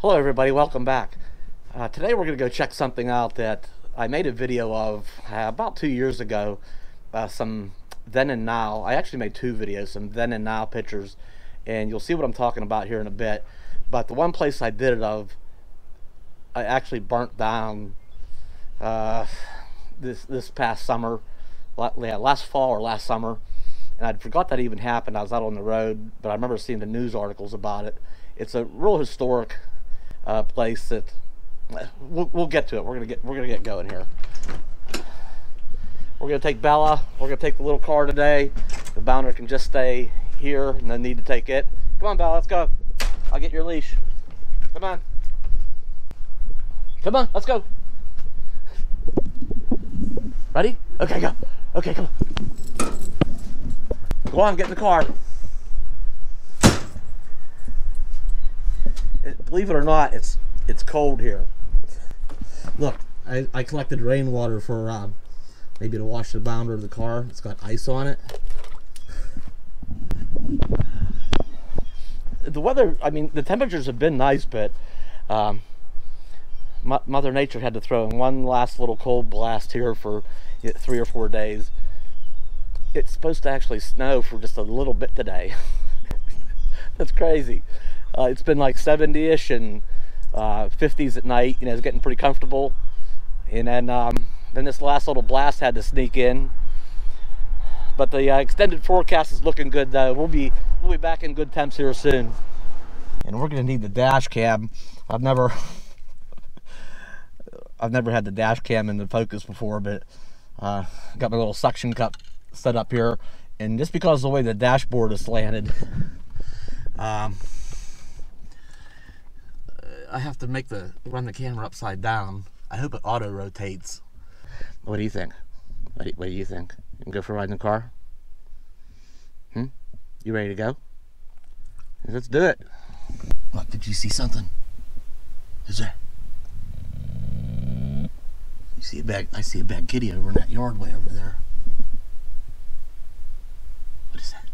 Hello everybody, welcome back. Uh, today we're going to go check something out that I made a video of uh, about two years ago. Uh, some then and now. I actually made two videos, some then and now pictures, and you'll see what I'm talking about here in a bit. But the one place I did it of, I actually burnt down uh, this this past summer, yeah, last fall or last summer, and I forgot that even happened. I was out on the road, but I remember seeing the news articles about it. It's a real historic uh, place that we'll, we'll get to it. We're gonna get we're gonna get going here. We're gonna take Bella. We're gonna take the little car today. The bounder can just stay here, and then need to take it. Come on, Bella, let's go. I'll get your leash. Come on. Come on, let's go. Ready? Okay, go. Okay, come on. Go on, get in the car. Believe it or not, it's it's cold here. Look, I, I collected rainwater for uh, maybe to wash the bounder of the car. It's got ice on it. The weather, I mean, the temperatures have been nice, but um, Mother Nature had to throw in one last little cold blast here for three or four days. It's supposed to actually snow for just a little bit today. That's crazy. Uh, it's been like 70-ish and uh, 50s at night. You know, it's getting pretty comfortable. And then, um, then this last little blast had to sneak in. But the uh, extended forecast is looking good though. We'll be we'll be back in good temps here soon. And we're gonna need the dash cam. I've never I've never had the dash cam in the focus before, but uh, got my little suction cup set up here. And just because of the way the dashboard is slanted, um, I have to make the run the camera upside down. I hope it auto rotates. What do you think? What do you, what do you think? You can go for a ride in the car? Hmm? You ready to go? Let's do it. What, did you see something? Is there? You see a bag, I see a bad kitty over in that yard way over there. What is that?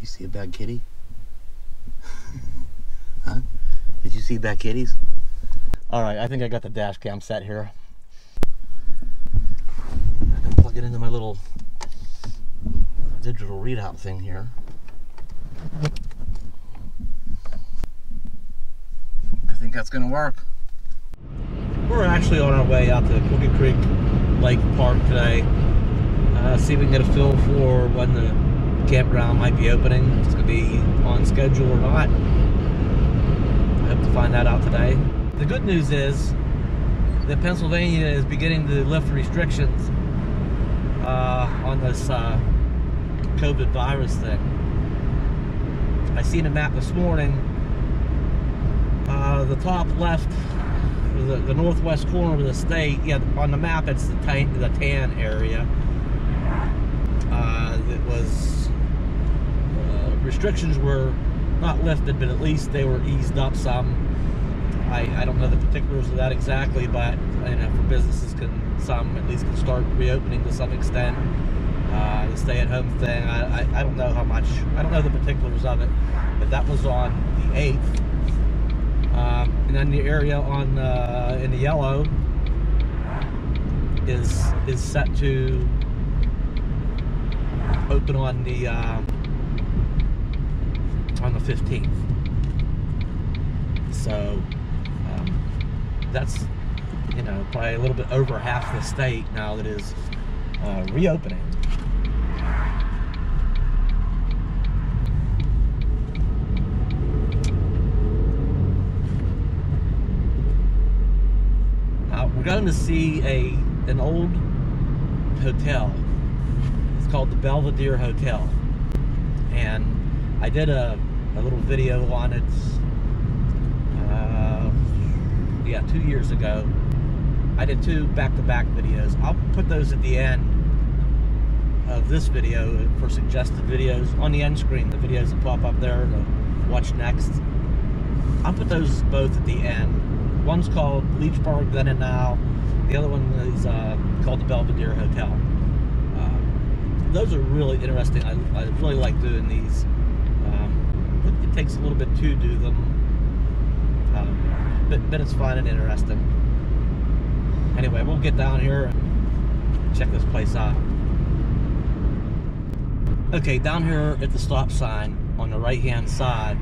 You see a bad kitty? Huh? Did you see that kitties? Alright, I think I got the dash cam set here. I can plug it into my little digital readout thing here. I think that's gonna work. We're actually on our way out to Crooked Creek Lake Park today. Uh, see if we can get a feel for when the campground might be opening. If it's gonna be on schedule or not find that out today. The good news is that Pennsylvania is beginning to lift restrictions uh, on this uh, COVID virus thing. I seen a map this morning. Uh, the top left, the, the, northwest corner of the state, yeah, on the map it's the tan, the tan area. Uh, that was uh, restrictions were not lifted, but at least they were eased up some. I, I don't know the particulars of that exactly, but you know, for businesses can some at least can start reopening to some extent. Uh, the stay-at-home thing, I, I, I don't know how much, I don't know the particulars of it, but that was on the 8th. Um, and then the area on uh, in the yellow is is set to open on the um, on the 15th. So um, that's, you know, probably a little bit over half the state now that is uh, reopening. We're going to see a an old hotel. It's called the Belvedere Hotel. And I did a a little video on it, uh, yeah, two years ago. I did two back-to-back -back videos. I'll put those at the end of this video for suggested videos on the end screen, the videos that pop up there to watch next. I'll put those both at the end. One's called Leechburg Then and Now. The other one is uh, called the Belvedere Hotel. Uh, those are really interesting. I, I really like doing these takes a little bit to do them, um, but but it's fun and interesting. Anyway, we'll get down here and check this place out. Okay, down here at the stop sign on the right hand side,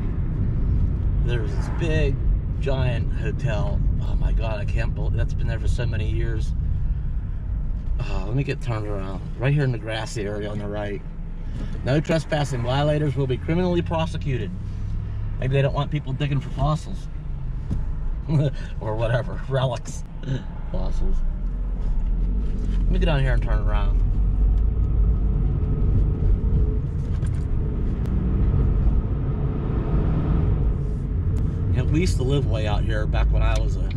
there's this big, giant hotel. Oh my god, I can't believe that's been there for so many years. Oh, let me get turned around. Right here in the grassy area on the right. No trespassing violators will be criminally prosecuted. Maybe they don't want people digging for fossils. or whatever, relics, fossils. Let me get down here and turn around. We used to live way out here back when I was a,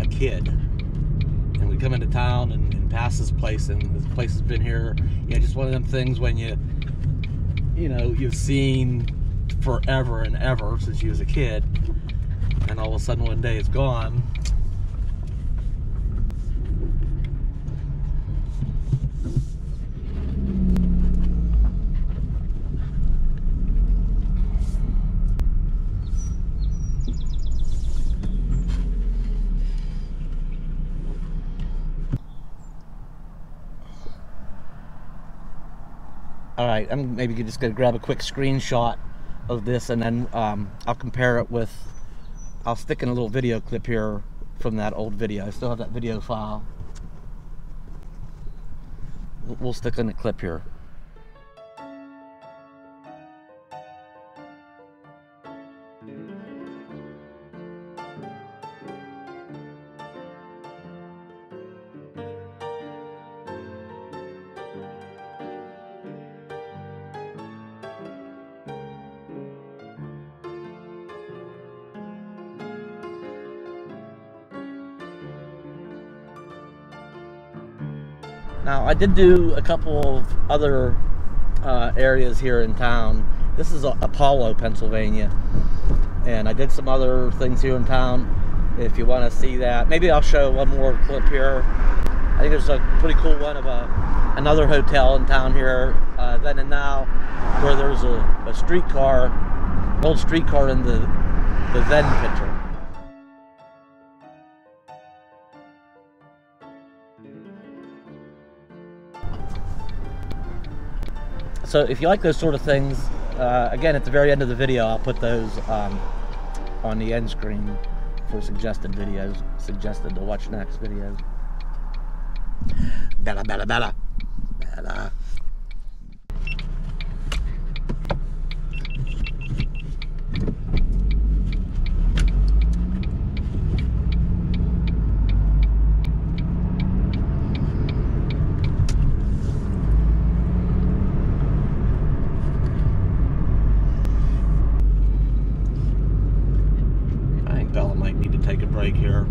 a kid. And we come into town and, and pass this place, and this place has been here. Know, just one of them things when you, you know, you've seen forever and ever since you was a kid, and all of a sudden one day it's gone. All right, I'm maybe just gonna grab a quick screenshot of this and then um, I'll compare it with, I'll stick in a little video clip here from that old video. I still have that video file. We'll stick in a clip here. Did do a couple of other uh, areas here in town. This is Apollo, Pennsylvania, and I did some other things here in town. If you want to see that, maybe I'll show one more clip here. I think there's a pretty cool one of a another hotel in town here, uh, then and now, where there's a, a streetcar, old streetcar in the the then picture. So if you like those sort of things, uh, again, at the very end of the video, I'll put those um, on the end screen for suggested videos, suggested to watch next videos. Bella, bella, bella. take a break here.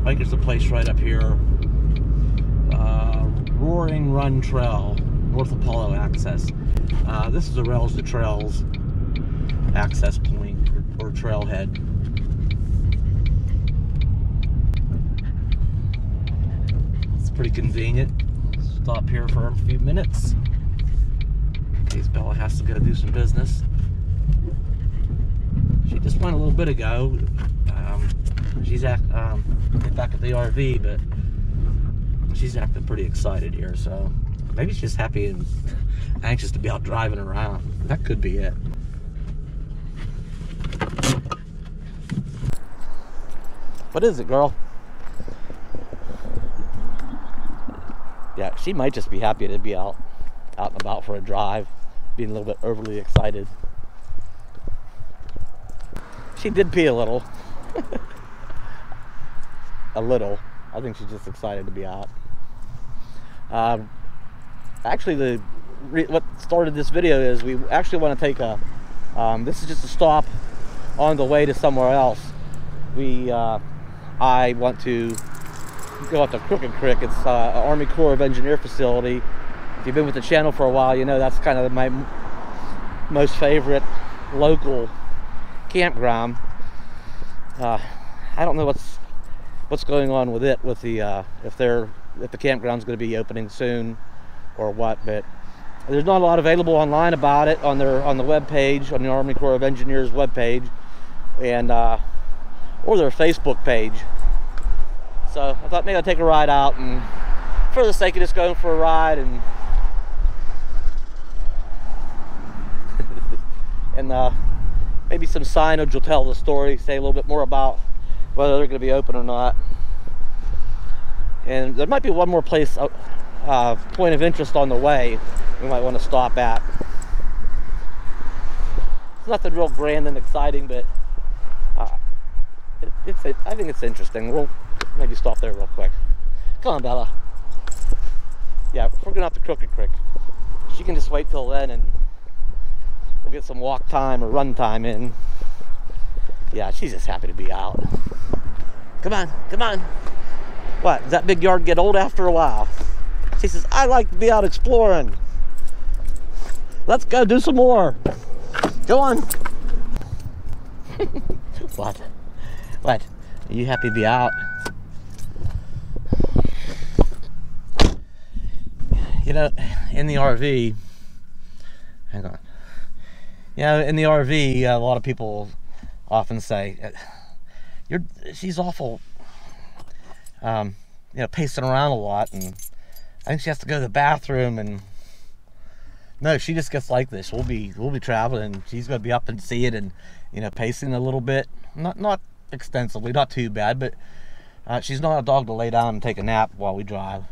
I think there's a place right up here. Uh, Roaring Run Trail, North Apollo access. Uh, this is a Rails to Trails access point or, or trailhead. It's pretty convenient. Stop here for a few minutes case Bella has to go do some business. She just went a little bit ago. Um, she's at, um, back at the RV, but she's acting pretty excited here, so maybe she's just happy and anxious to be out driving around. That could be it. What is it, girl? She might just be happy to be out out and about for a drive being a little bit overly excited. She did pee a little. a little. I think she's just excited to be out. Um, actually, the what started this video is we actually want to take a. Um, this is just a stop on the way to somewhere else. We, uh, I want to go out to Crooked Creek. It's uh, an Army Corps of Engineer facility if you've been with the channel for a while, you know that's kind of my most favorite local campground. Uh, I don't know what's what's going on with it with the uh, if they're if the campground's going to be opening soon or what, but there's not a lot available online about it on their on the web page on the Army Corps of Engineers web page, and uh, or their Facebook page. So I thought maybe I'd take a ride out and for the sake of just going for a ride and and uh, maybe some signage will tell the story, say a little bit more about whether they're going to be open or not. And there might be one more place, uh, uh, point of interest on the way we might want to stop at. It's nothing real grand and exciting, but uh, it, it's it, I think it's interesting. We'll maybe stop there real quick. Come on, Bella. Yeah, we're going up the Crooked Creek. She can just wait till then and we'll get some walk time or run time in. Yeah, she's just happy to be out. Come on, come on. What, does that big yard get old after a while? She says, I like to be out exploring. Let's go do some more. Go on. what? What? Are you happy to be out? You know, in the RV, hang on. You know, in the RV, a lot of people often say, "You're she's awful." Um, you know, pacing around a lot, and I think she has to go to the bathroom. And no, she just gets like this. We'll be we'll be traveling. She's gonna be up and see it, and you know, pacing a little bit. Not not extensively, not too bad, but uh, she's not a dog to lay down and take a nap while we drive.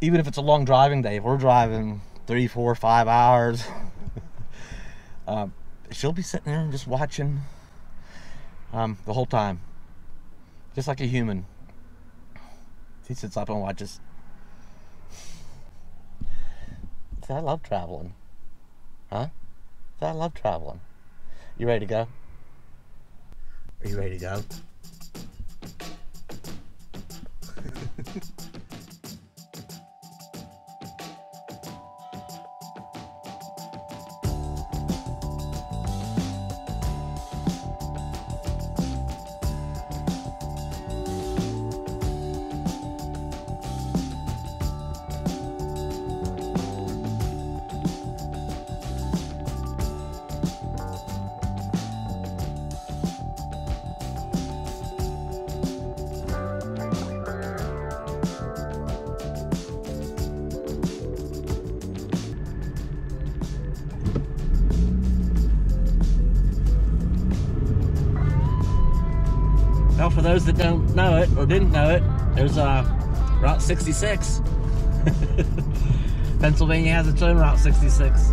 Even if it's a long driving day, if we're driving three, four, five hours, um, she'll be sitting there and just watching um, the whole time, just like a human. She sits up and watches. See, I love traveling. Huh? See, I love traveling. You ready to go? Are you ready to go? those that don't know it or didn't know it, there's uh, Route 66. Pennsylvania has its own Route 66.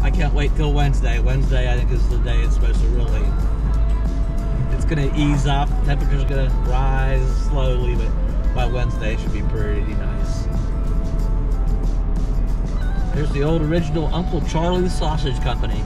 I can't wait till Wednesday. Wednesday, I think, is the day it's supposed to really. It's gonna ease up. Temperature's gonna rise slowly, but by Wednesday, it should be pretty nice. There's the old original Uncle Charlie's Sausage Company.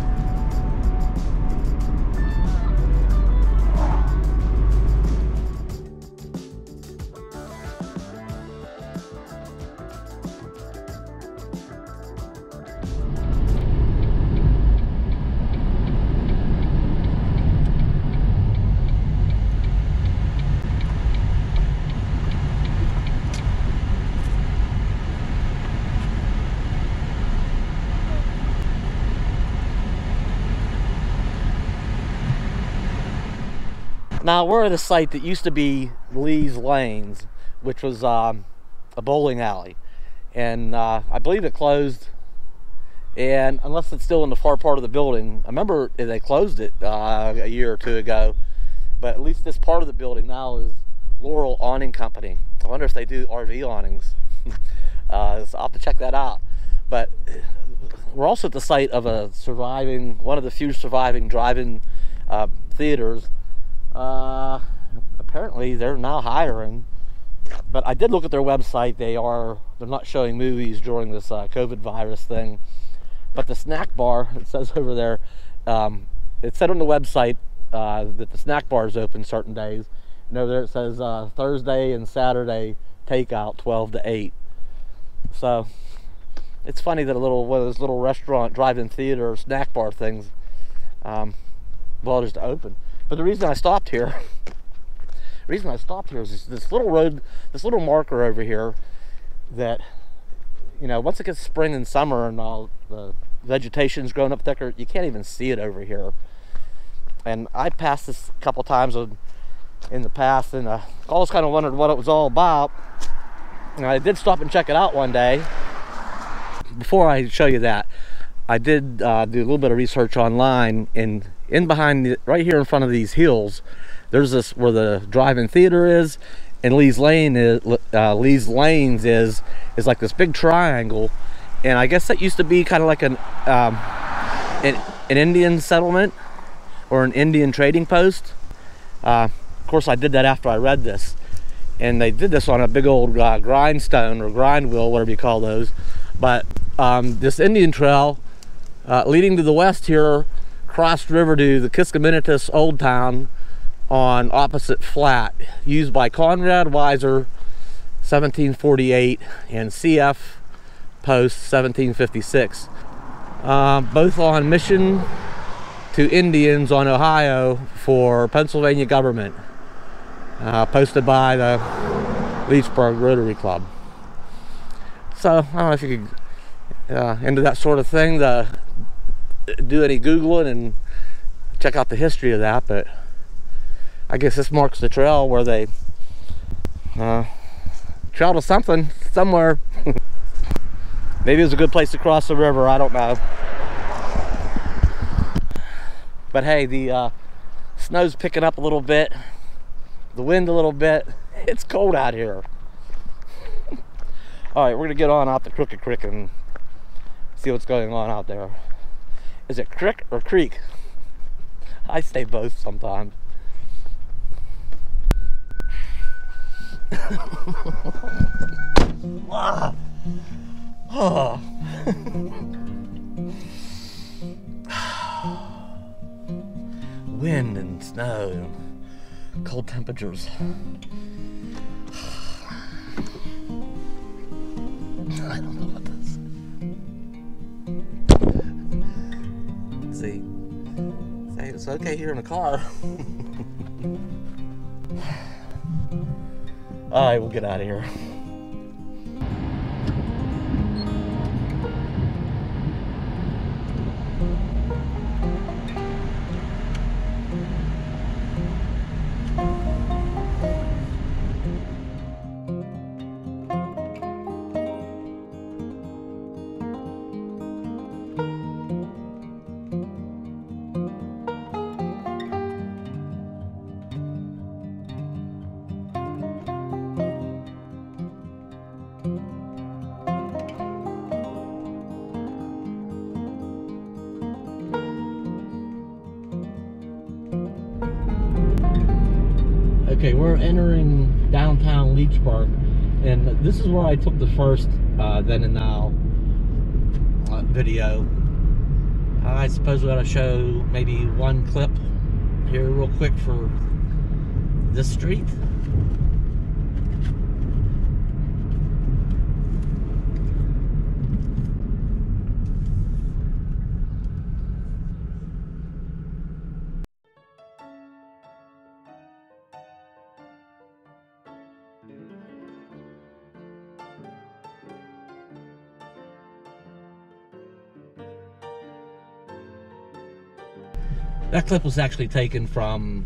Now we're at a site that used to be Lee's Lanes, which was um, a bowling alley, and uh, I believe it closed. And unless it's still in the far part of the building, I remember they closed it uh, a year or two ago. But at least this part of the building now is Laurel Awning Company. I wonder if they do RV awnings. uh, so I'll have to check that out. But we're also at the site of a surviving, one of the few surviving drive-in uh, theaters uh, apparently they're now hiring. But I did look at their website. They are they're not showing movies during this uh, COVID virus thing. But the snack bar, it says over there, um, it said on the website uh, that the snack bar is open certain days. And over there it says uh, Thursday and Saturday takeout 12 to 8. So it's funny that a little one of those little restaurant drive-in theater snack bar things um, well, just open. But the reason I stopped here, the reason I stopped here is this, this little road, this little marker over here that, you know, once it gets spring and summer and all the vegetation's growing up thicker, you can't even see it over here. And I passed this a couple times in the past and uh, I always kind of wondered what it was all about. And I did stop and check it out one day. Before I show you that, I did uh, do a little bit of research online and in behind the, right here in front of these hills there's this where the drive-in theater is and Lee's Lane is uh, Lee's Lanes is is like this big triangle. And I guess that used to be kind of like an um, an, an, Indian settlement or an Indian trading post. Uh, of course I did that after I read this. And they did this on a big old uh, grindstone or grind wheel whatever you call those. But um, this Indian trail uh, leading to the west here crossed river to the Kiskiminetas Old Town on opposite flat used by Conrad Weiser 1748 and CF Post 1756 uh, both on mission to Indians on Ohio for Pennsylvania government uh, posted by the Leechburg Rotary Club. So I don't know if you could uh, into that sort of thing the do any Googling and check out the history of that, but I guess this marks the trail where they uh, trail to something, somewhere. Maybe it was a good place to cross the river, I don't know. But hey, the uh, snow's picking up a little bit, the wind a little bit. It's cold out here. All right, we're gonna get on out the Crooked Creek and see what's going on out there. Is it crick or creek? I say both sometimes. ah. oh. Wind and snow and cold temperatures. I don't know see. Say it's okay here in the car. All right, we'll get out of here. This is where I took the first uh, then and now uh, video. I suppose we ought to show maybe one clip here real quick for this street. That clip was actually taken from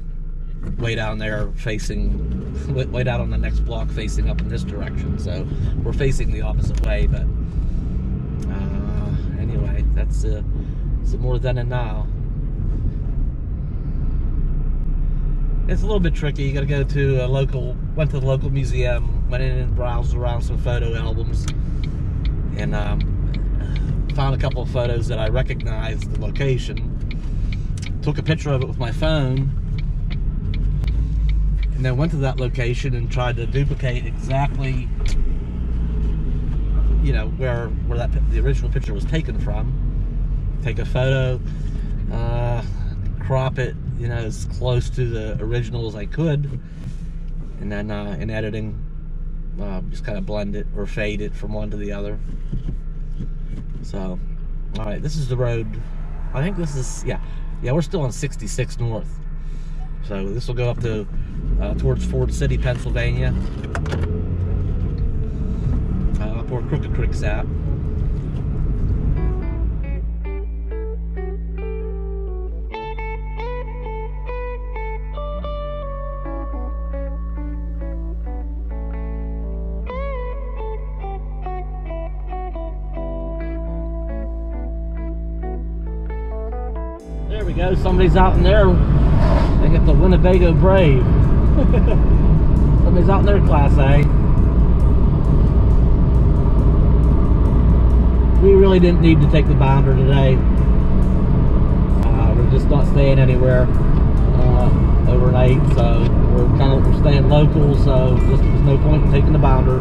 way down there facing, way down on the next block facing up in this direction. So we're facing the opposite way, but uh, anyway, that's uh, more then and now. It's a little bit tricky. You got to go to a local, went to the local museum, went in and browsed around some photo albums, and um, found a couple of photos that I recognized the location took a picture of it with my phone and then went to that location and tried to duplicate exactly you know where where that the original picture was taken from. Take a photo uh, crop it you know as close to the original as I could and then uh, in editing uh, just kind of blend it or fade it from one to the other. So all right this is the road. I think this is yeah Yeah, we're still on 66 North. So this will go up to uh, towards Ford City, Pennsylvania. Uh, up where Crooked Creek's at. Go. Somebody's out in there. They get the Winnebago Brave. Somebody's out in their Class A. We really didn't need to take the bounder today. Uh, we're just not staying anywhere uh, overnight, so we're kind of we're staying local. So just there's no point in taking the bounder.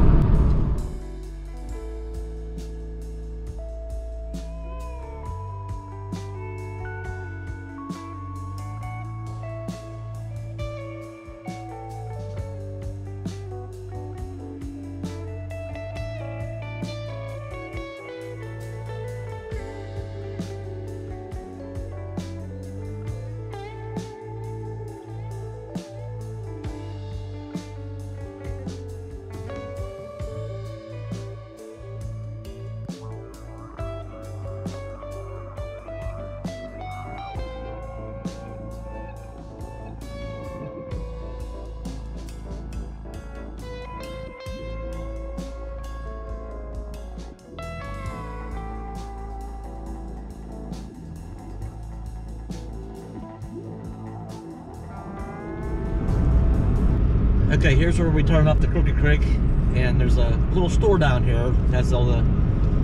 Down here. Has all the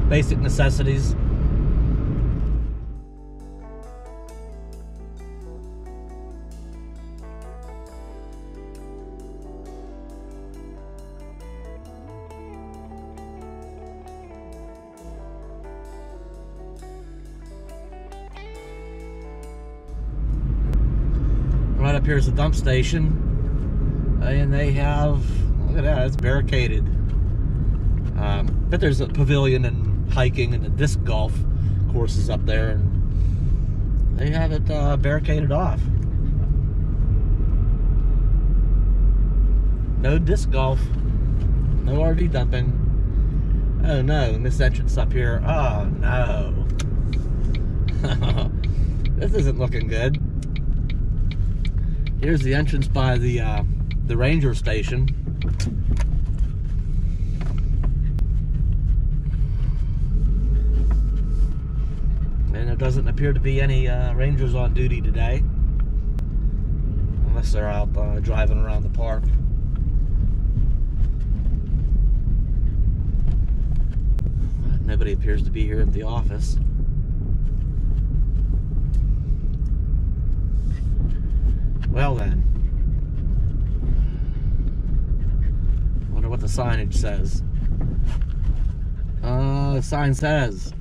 basic necessities. Right up here is the dump station uh, and they have look at that it's barricaded um, but there's a pavilion and hiking and the disc golf courses up there and they have it uh, barricaded off. No disc golf no RV dumping. Oh no and this entrance up here. Oh no. This isn't looking good. Here's the entrance by the uh, the ranger station. Doesn't appear to be any uh, rangers on duty today. Unless they're out uh, driving around the park. Nobody appears to be here at the office. Well then. Wonder what the signage says. Uh, the sign says,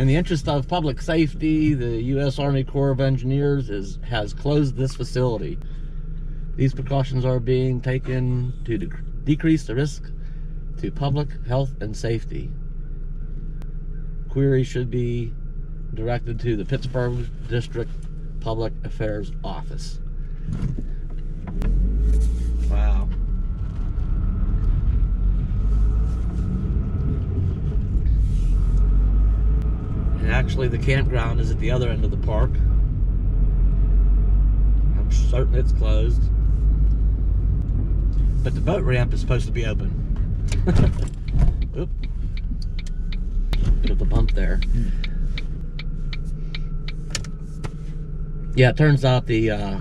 in the interest of public safety, the U.S. Army Corps of Engineers is, has closed this facility. These precautions are being taken to de decrease the risk to public health and safety. Query should be directed to the Pittsburgh District Public Affairs Office. Wow. And actually the campground is at the other end of the park. I'm certain it's closed. But the boat ramp is supposed to be open. Oop. Bit of a bump there. Yeah, it turns out the uh,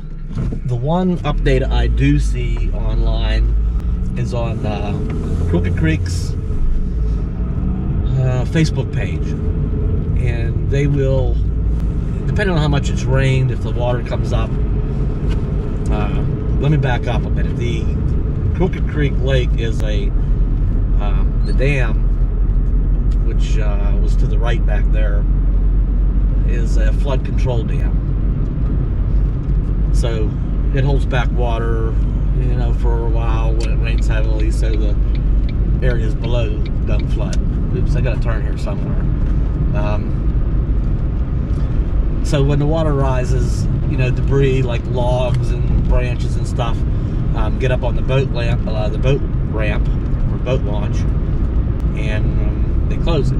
the one update I do see online is on uh, Crooked Creek's uh, Facebook page they will, depending on how much it's rained, if the water comes up. Uh, let me back up a bit. The Crooked Creek Lake is a uh, the dam, which uh, was to the right back there, is a flood control dam. So it holds back water, you know, for a while when it rains heavily, so the areas below don't flood. Oops, I got to turn here somewhere. Um, so when the water rises, you know, debris like logs and branches and stuff um, get up on the boat lamp, uh, the boat ramp or boat launch, and um, they close it.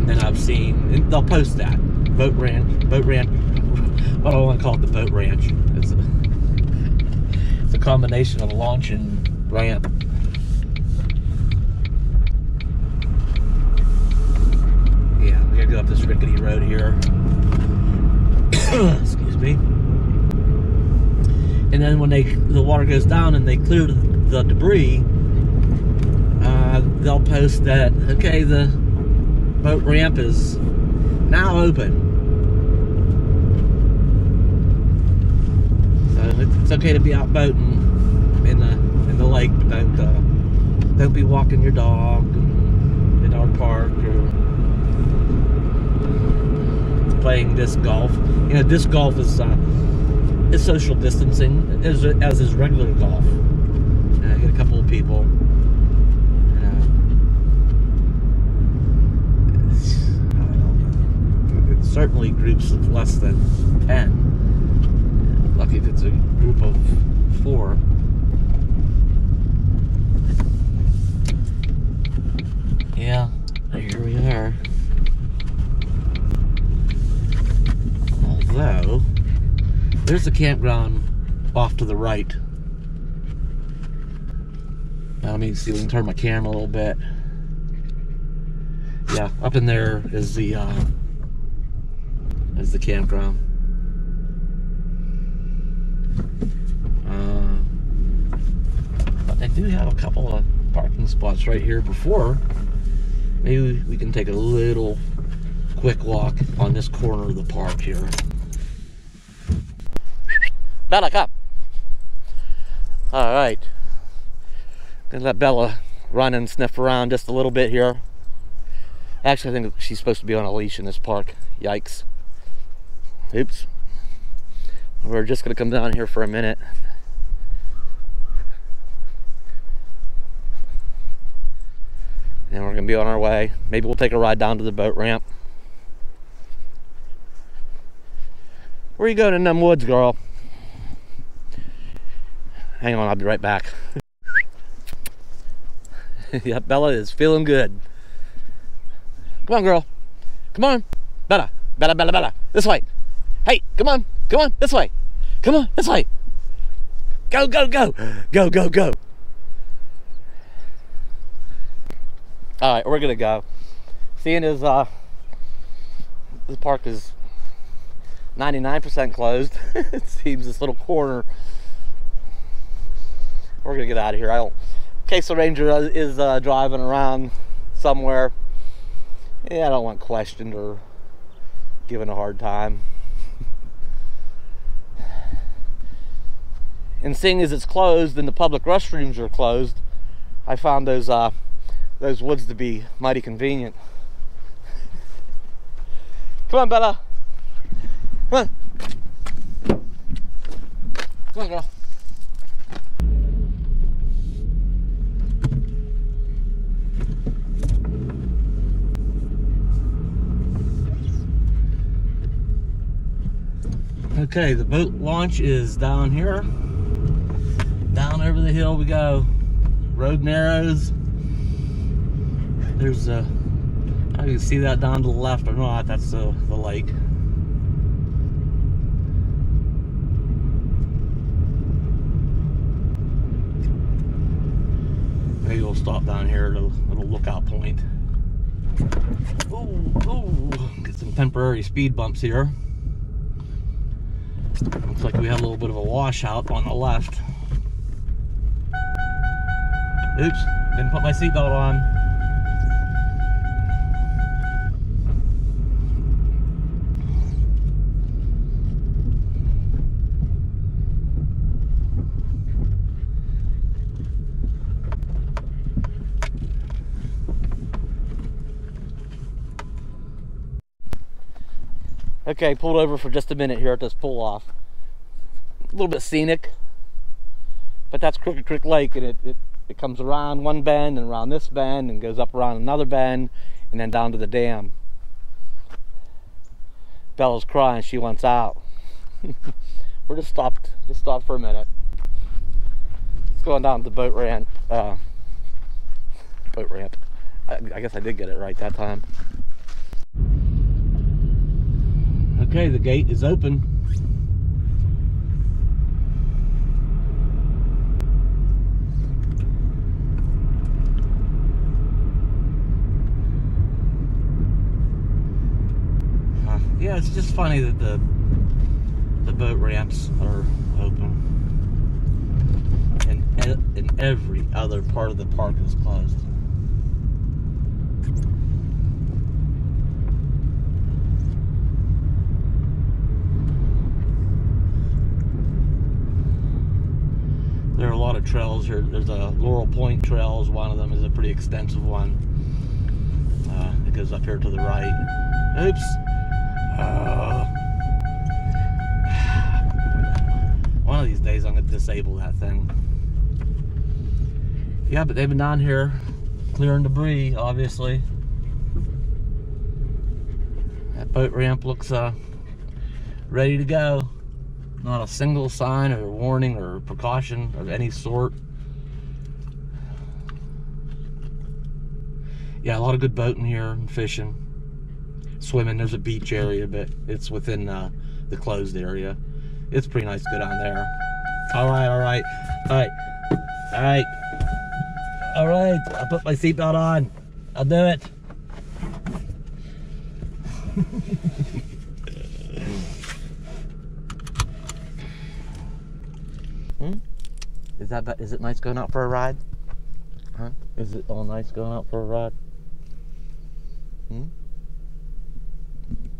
And then I've seen they'll post that boat ranch, boat ranch. What do I want to call it? The boat ranch. It's a, it's a combination of launch and ramp. Yeah, we gotta go up this rickety road here. Excuse me. And then when they the water goes down and they clear the debris, uh, they'll post that okay the boat ramp is now open. So it's okay to be out boating in the in the lake, but don't uh, don't be walking your dog in our park or playing disc golf. You know, disc golf is uh, is social distancing as as is regular golf. Uh, get a couple of people. certainly groups of less than 10. Lucky if it's a group of four. Yeah, here we are. Although, there's a campground off to the right. Let me see we can turn my camera a little bit. Yeah, up in there is the uh, is the campground. Uh, but they do have a couple of parking spots right here before. Maybe we can take a little quick walk on this corner of the park here. Bella, come. All right. Gonna let Bella run and sniff around just a little bit here. Actually, I think she's supposed to be on a leash in this park. Yikes. Oops. We're just gonna come down here for a minute. And we're gonna be on our way. Maybe we'll take a ride down to the boat ramp. Where you going in them woods, girl? Hang on, I'll be right back. yep, Bella is feeling good. Come on, girl. Come on. Bella, Bella, Bella, Bella. This way. Hey, come on, come on, this way. Come on, this way. Go, go, go. Go, go, go. All right, we're gonna go. Seeing as uh, this park is 99% closed, it seems this little corner. We're gonna get out of here. I don't. In case the ranger is uh, driving around somewhere, yeah, I don't want questioned or given a hard time. and seeing as it's closed and the public restrooms are closed, I found those uh, those woods to be mighty convenient. Come on, Bella. Come on. Come on, girl. Okay, the boat launch is down here down over the hill we go. Road narrows. There's a, I can see that down to the left or not, that's the, the lake. Maybe we'll stop down here at a little lookout point. Ooh, ooh, get some temporary speed bumps here. Looks like we have a little bit of a washout on the left. Oops, didn't put my seatbelt on. Okay, pulled over for just a minute here at this pull off. A little bit scenic, but that's Crooked Creek Lake and it, it it comes around one bend and around this bend and goes up around another bend and then down to the dam. Bella's crying. She wants out. We're just stopped. Just stopped for a minute. It's going down the boat ramp. Uh, boat ramp. I, I guess I did get it right that time. Okay, the gate is open. Yeah, it's just funny that the the boat ramps are open and and every other part of the park is closed. Trails here. There's a Laurel Point Trail is one of them. is a pretty extensive one. Uh, it goes up here to the right. Oops. Uh, one of these days I'm gonna disable that thing. Yeah, but they've been down here clearing debris, obviously. That boat ramp looks uh, ready to go. Not a single sign or warning or precaution of any sort. Yeah, a lot of good boating here and fishing. Swimming, there's a beach area, but it's within uh, the closed area. It's pretty nice to go down there. All right, all right, all right, all right, all right. I'll put my seatbelt on. I'll do it. hmm? Is that is it nice going out for a ride? Huh? Is it all nice going out for a ride? Hmm?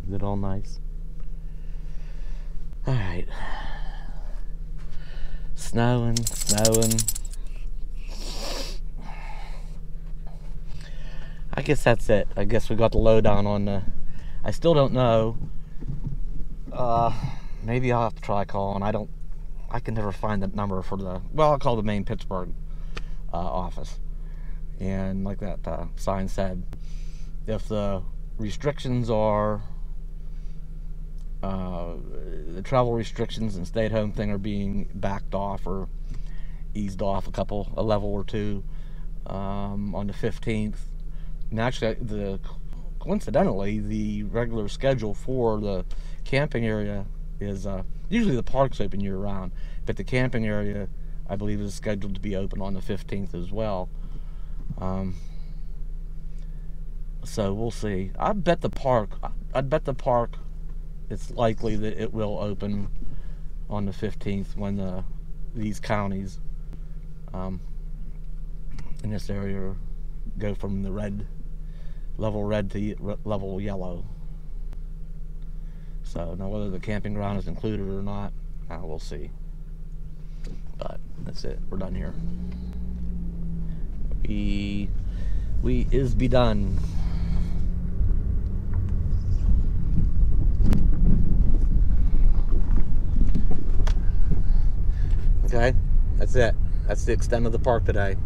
Is it all nice? All right. Snowing, snowing. I guess that's it. I guess we got the lowdown on the. I still don't know. Uh, maybe I'll have to try calling. I don't. I can never find the number for the. Well, I'll call the main Pittsburgh uh, office, and like that uh, sign said, if the restrictions are uh, the travel restrictions and stay at home thing are being backed off or eased off a couple, a level or two um, on the 15th. And actually, the coincidentally, the regular schedule for the camping area is uh, usually the park's open year round, but the camping area, I believe, is scheduled to be open on the 15th as well. Um, so we'll see. I bet the park. I bet the park. It's likely that it will open on the 15th when the these counties um, in this area go from the red level red to level yellow. So now whether the camping ground is included or not, we'll see. But that's it. We're done here. We we is be done. Okay, that's it. That's the extent of the park today.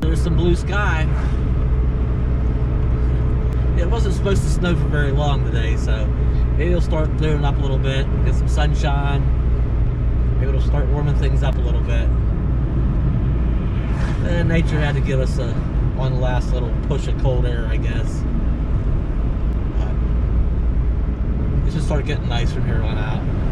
There's some blue sky. It wasn't supposed to snow for very long today, so maybe it'll start clearing up a little bit, get some sunshine. Maybe it'll start warming things up a little bit. And nature had to give us a one last little push of cold air, I guess. But it should start getting nice from here on out.